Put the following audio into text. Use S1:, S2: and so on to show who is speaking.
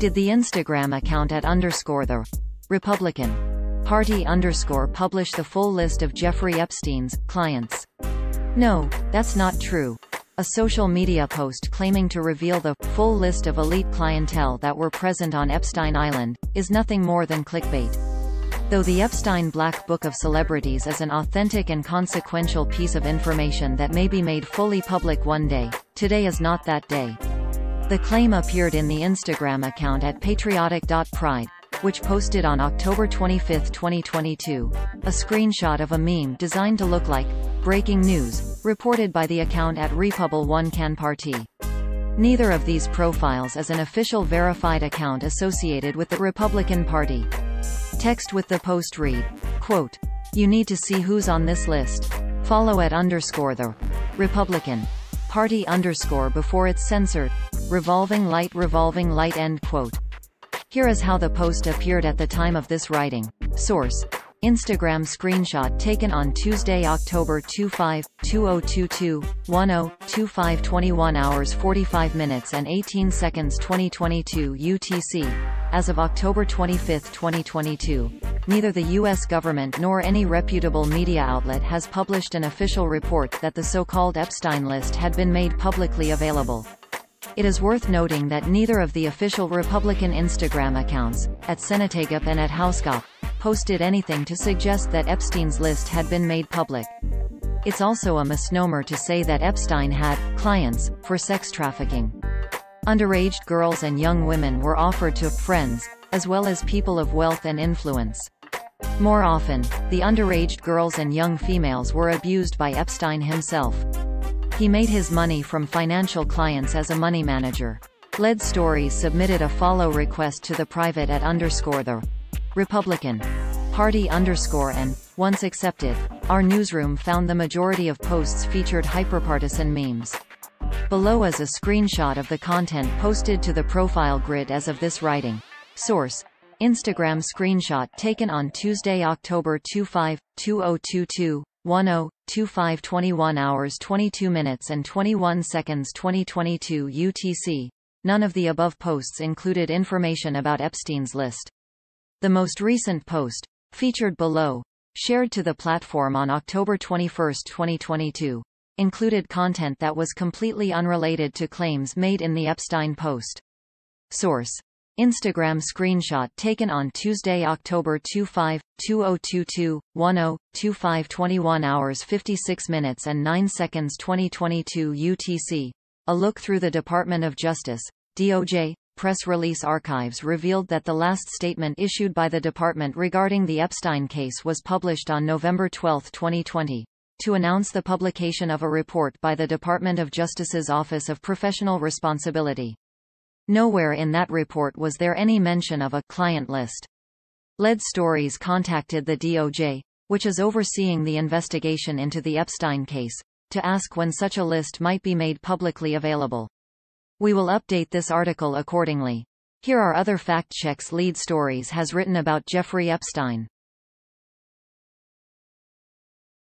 S1: Did the Instagram account at underscore the Republican Party underscore publish the full list of Jeffrey Epstein's clients? No, that's not true. A social media post claiming to reveal the full list of elite clientele that were present on Epstein Island is nothing more than clickbait. Though the Epstein Black Book of Celebrities is an authentic and consequential piece of information that may be made fully public one day, today is not that day. The claim appeared in the Instagram account at patriotic.pride, which posted on October 25, 2022, a screenshot of a meme designed to look like breaking news, reported by the account at Repubble One Can Party. Neither of these profiles is an official verified account associated with the Republican Party. Text with the post read, quote, You need to see who's on this list. Follow at underscore the Republican Party underscore before it's censored. Revolving light revolving light end quote. Here is how the post appeared at the time of this writing. Source. Instagram screenshot taken on Tuesday, October 25, 2022, 10, 25 21 hours 45 minutes and 18 seconds 2022 UTC. As of October 25, 2022, neither the U.S. government nor any reputable media outlet has published an official report that the so-called Epstein list had been made publicly available. It is worth noting that neither of the official Republican Instagram accounts, at SenateGOP and at HouseGOP, posted anything to suggest that Epstein's list had been made public. It's also a misnomer to say that Epstein had clients for sex trafficking. Underage girls and young women were offered to friends, as well as people of wealth and influence. More often, the underage girls and young females were abused by Epstein himself. He made his money from financial clients as a money manager. Lead Stories submitted a follow request to the private at underscore the Republican Party underscore and, once accepted, our newsroom found the majority of posts featured hyperpartisan memes. Below is a screenshot of the content posted to the profile grid as of this writing. Source. Instagram screenshot taken on Tuesday, October 25, 2022, 10, 25 21 hours 22 minutes and 21 seconds 2022 UTC. None of the above posts included information about Epstein's list. The most recent post, featured below, shared to the platform on October 21, 2022, included content that was completely unrelated to claims made in the Epstein post. Source. Instagram screenshot taken on Tuesday, October 25, 2022, 10, 25 21 hours 56 minutes and 9 seconds 2022 UTC. A look through the Department of Justice, DOJ, press release archives revealed that the last statement issued by the department regarding the Epstein case was published on November 12, 2020 to announce the publication of a report by the Department of Justice's Office of Professional Responsibility. Nowhere in that report was there any mention of a client list. Lead Stories contacted the DOJ, which is overseeing the investigation into the Epstein case, to ask when such a list might be made publicly available. We will update this article accordingly. Here are other fact checks Lead Stories has written about Jeffrey Epstein.